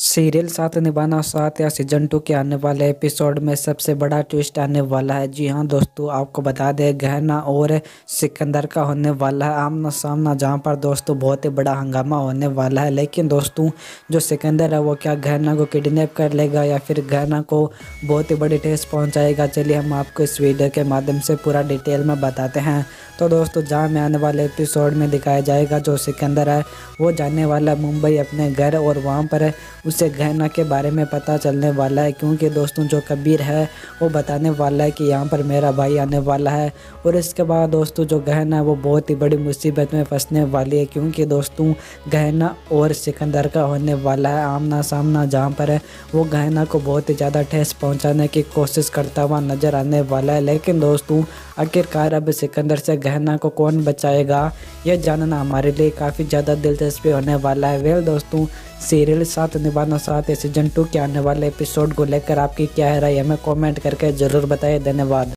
Serial साथ निभाना, साथ या सीज़न टू के आने वाले एपिसोड में सबसे बड़ा ट्विस्ट आने वाला है। जी हाँ दोस्तों, आपको बता दें, गहना और सिकंदर का होने वाला है आमना सामना, जहाँ पर दोस्तों बहुत ही बड़ा हंगामा होने वाला है। लेकिन दोस्तों, जो सिकंदर है, वो क्या गहना को किडनैप कर लेगा या फिर गहना को बहुत ही बड़ी ठेस पहुँचाएगा? चलिए हम आपको इस वीडियो के माध्यम से पूरा डिटेल में बताते हैं। तो दोस्तों, जहाँ में आने वाले एपिसोड में दिखाया जाएगा, जो सिकंदर है, वो जाने वाला मुंबई अपने घर और वहाँ पर उसे गहना के बारे में पता चलने वाला है, क्योंकि दोस्तों जो कबीर है, वो बताने वाला है कि यहाँ पर मेरा भाई आने वाला है। और इसके बाद दोस्तों जो गहना है, वो बहुत ही बड़ी मुसीबत में फंसने वाली है, क्योंकि दोस्तों गहना और सिकंदर का होने वाला है आमना सामना जहाँ पर है। वो गहना को बहुत ही ज़्यादा ठेस पहुँचाने की कोशिश करता हुआ नज़र आने वाला है, लेकिन दोस्तों आखिरकार अब सिकंदर से गहना को कौन बचाएगा? यह जानना हमारे लिए काफ़ी ज़्यादा दिलचस्पी होने वाला है। वेल दोस्तों, सीरियल साथ निभाना साथ सीज़न टू के आने वाले एपिसोड को लेकर आपकी क्या राय हमें कॉमेंट करके ज़रूर बताएँ। धन्यवाद।